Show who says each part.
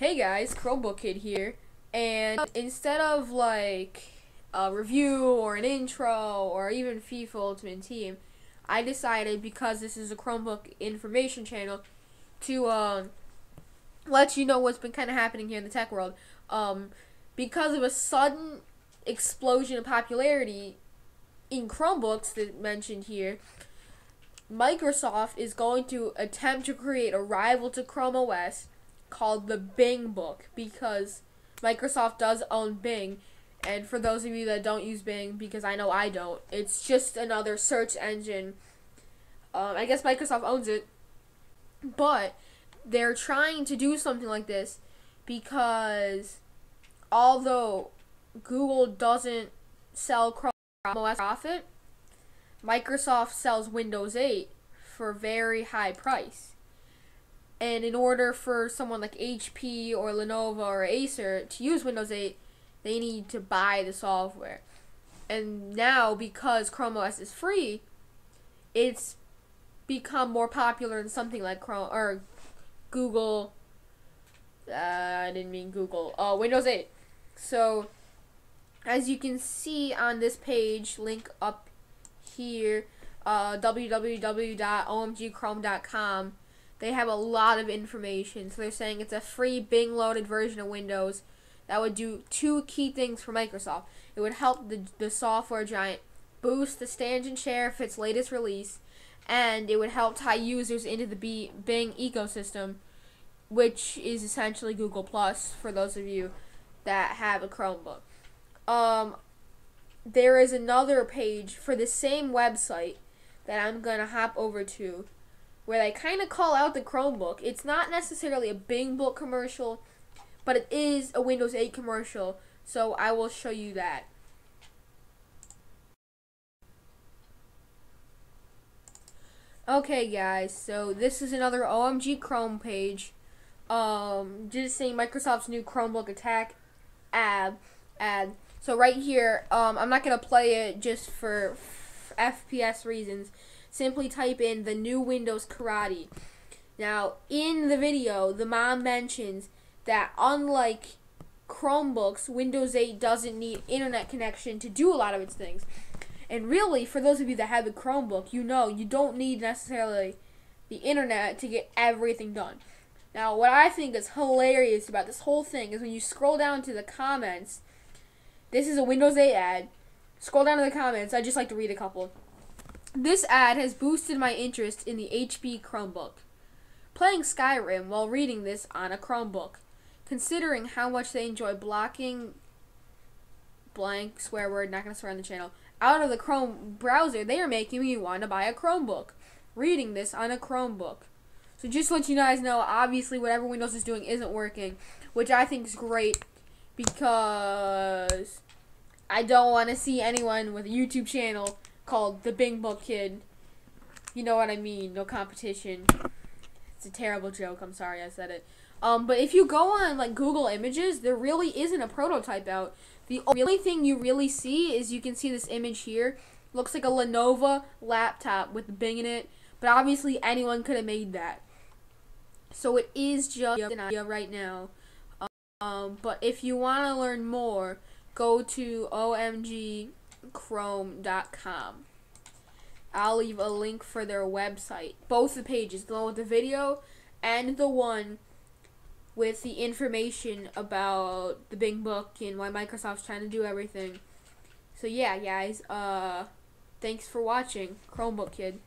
Speaker 1: Hey guys, Chromebook Kid here, and instead of like a review or an intro or even FIFA Ultimate Team, I decided because this is a Chromebook information channel to uh, let you know what's been kind of happening here in the tech world. Um, because of a sudden explosion of popularity in Chromebooks that mentioned here, Microsoft is going to attempt to create a rival to Chrome OS called the Bing Book because Microsoft does own Bing. And for those of you that don't use Bing, because I know I don't, it's just another search engine. Um, I guess Microsoft owns it, but they're trying to do something like this because although Google doesn't sell Chrome OS profit, Microsoft sells Windows 8 for very high price. And in order for someone like HP or Lenovo or Acer to use Windows 8, they need to buy the software. And now, because Chrome OS is free, it's become more popular than something like Chrome or Google. Uh, I didn't mean Google. Uh, Windows 8. So, as you can see on this page, link up here, uh, www.omgchrome.com they have a lot of information. So they're saying it's a free Bing loaded version of Windows that would do two key things for Microsoft. It would help the, the software giant boost the stand and share of its latest release, and it would help tie users into the B, Bing ecosystem, which is essentially Google Plus for those of you that have a Chromebook. Um, there is another page for the same website that I'm gonna hop over to where they kind of call out the Chromebook. It's not necessarily a Bing Book commercial, but it is a Windows 8 commercial, so I will show you that. Okay, guys, so this is another OMG Chrome page. Um, just saying Microsoft's new Chromebook attack ad. ad. So right here, um, I'm not gonna play it just for FPS reasons simply type in the new Windows Karate. Now, in the video, the mom mentions that unlike Chromebooks, Windows 8 doesn't need internet connection to do a lot of its things. And really, for those of you that have a Chromebook, you know you don't need necessarily the internet to get everything done. Now, what I think is hilarious about this whole thing is when you scroll down to the comments, this is a Windows 8 ad. Scroll down to the comments. I just like to read a couple. This ad has boosted my interest in the HP Chromebook. Playing Skyrim while reading this on a Chromebook. Considering how much they enjoy blocking blank swear word, not gonna swear on the channel, out of the Chrome browser, they are making me want to buy a Chromebook. Reading this on a Chromebook. So just to let you guys know, obviously whatever Windows is doing isn't working, which I think is great because I don't want to see anyone with a YouTube channel called The Bing Book Kid. You know what I mean? No competition. It's a terrible joke. I'm sorry I said it. Um, but if you go on like Google Images, there really isn't a prototype out. The only thing you really see is you can see this image here. Looks like a Lenovo laptop with Bing in it, but obviously anyone could have made that. So it is just an idea right now. Um, but if you want to learn more, go to OMG chrome.com. I'll leave a link for their website. Both the pages, the one with the video and the one with the information about the Bing Book and why Microsoft's trying to do everything. So yeah, guys, uh thanks for watching. Chromebook Kid.